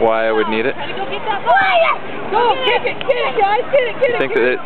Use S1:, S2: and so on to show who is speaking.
S1: Why I would need it?
S2: Go, kick it, kick it, guys, kick it, kick it.
S1: Think that it